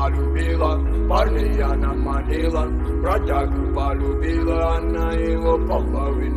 полюбила, парня она манила, бродягу полюбила, она его половина.